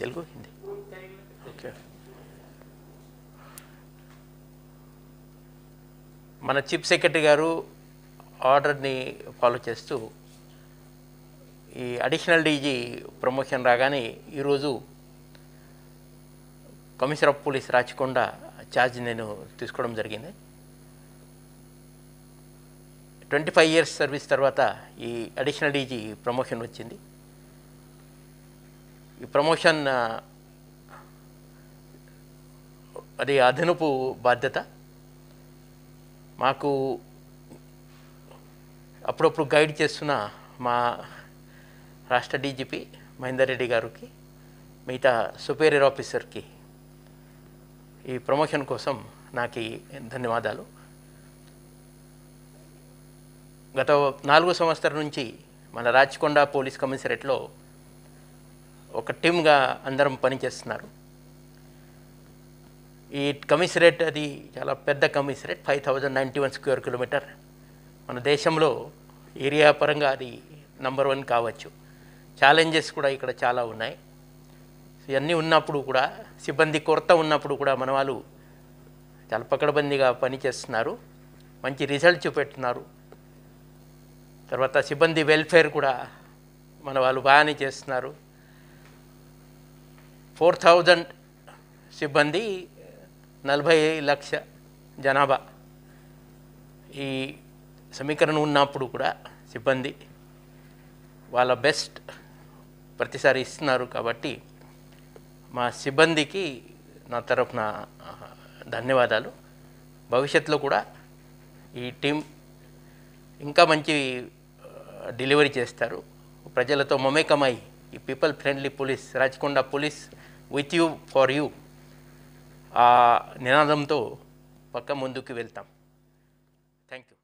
Telugu Hindi okay మన chief secretary గారు ఆర్డర్ని ఫాలో చేస్తూ ఈ అడిషనల్ డీజీ ప్రమోషన్ రాగానే ఈరోజు commissioner of police Rachakonda charge నేను తీసుకోవడం జరిగింది. ట్వంటీ ఫైవ్ ఇయర్స్ సర్వీస్ తర్వాత ఈ అడిషనల్ డీజీ ప్రమోషన్ వచ్చింది. ఈ ప్రమోషన్ అది అదనపు బాధ్యత. మాకు అప్పుడప్పుడు గైడ్ చేస్తున్న మా రాష్ట్ర డీజీపీ మహేందర్ రెడ్డి గారికి మిగతా సుపీరియర్ ఆఫీసర్కి ఈ ప్రమోషన్ కోసం నాకు ధన్యవాదాలు. గత నాలుగో సంవత్సరం నుంచి మన రాచకొండ పోలీస్ కమిషనరేట్లో ఒక టీమ్గా అందరం పనిచేస్తున్నారు. ఈ కమిషనరేట్ అది చాలా పెద్ద commissionerate five thousand ninety one square kilometre. మన దేశంలో ఏరియా పరంగా అది నంబర్ వన్ కావచ్చు. ఛాలెంజెస్ కూడా ఇక్కడ చాలా ఉన్నాయి. ఇవన్నీ ఉన్నప్పుడు కూడా సిబ్బంది కొరత ఉన్నప్పుడు కూడా మన వాళ్ళు చాలా పకడబందీగా పనిచేస్తున్నారు. మంచి రిజల్ట్ చూపెట్టున్నారు తర్వాత సిబ్బంది వెల్ఫేర్ కూడా మన వాళ్ళు బాగానే చేస్తున్నారు. ఫోర్ థౌజండ్ సిబ్బంది నలభై లక్ష జనాభా. ఈ సమీకరణ ఉన్నప్పుడు కూడా సిబ్బంది వాళ్ళ బెస్ట్ ప్రతిసారి ఇస్తున్నారు కాబట్టి మా సిబ్బందికి నా తరఫున ధన్యవాదాలు. భవిష్యత్తులో కూడా ఈ టీం ఇంకా మంచి డెలివరీ చేస్తారు. ప్రజలతో మమేకమై ఈ people friendly police Rachakonda police with you for you ఆ నినాదంతో పక్క ముందుకు వెళ్తాం. Thank you